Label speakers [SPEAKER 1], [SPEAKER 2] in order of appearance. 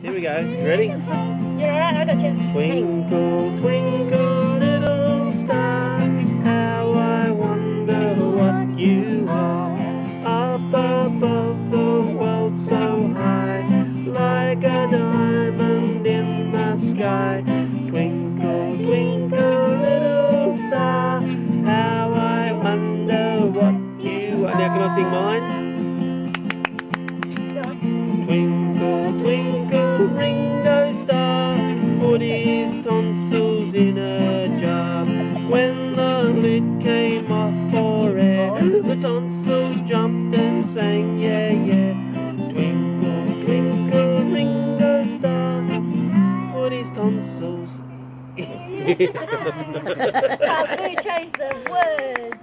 [SPEAKER 1] Here we go. You ready?
[SPEAKER 2] You're alright, I got you.
[SPEAKER 1] Twinkle, twinkle, little star, how I wonder what you are. Up above the world so high, like a diamond in the sky. Twinkle, twinkle, little star, how I wonder what you are. Now, can I sing mine? His tonsils in a jar. When the lid came off for air, the tonsils jumped and sang, yeah, yeah. Twinkle, twinkle, Ringo Starr, put his tonsils in.
[SPEAKER 2] Can't we change the words?